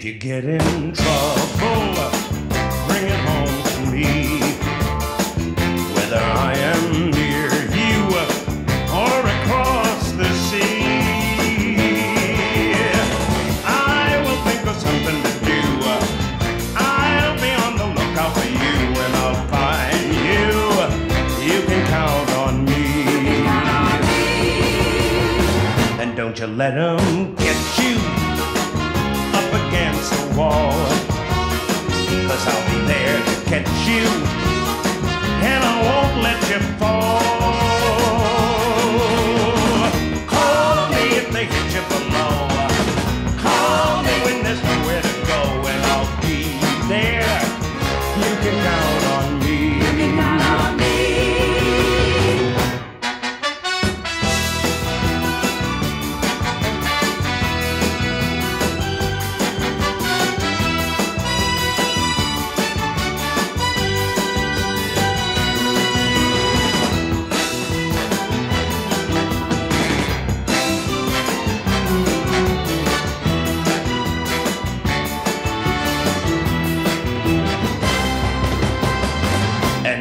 If you get in trouble, bring it home to me. Whether I am near you or across the sea, I will think of something to do. I'll be on the lookout for you and I'll find you. You can count on me. And don't you let 'em get you up against you,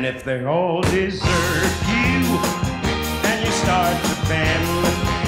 if they all desert you and you start to bend,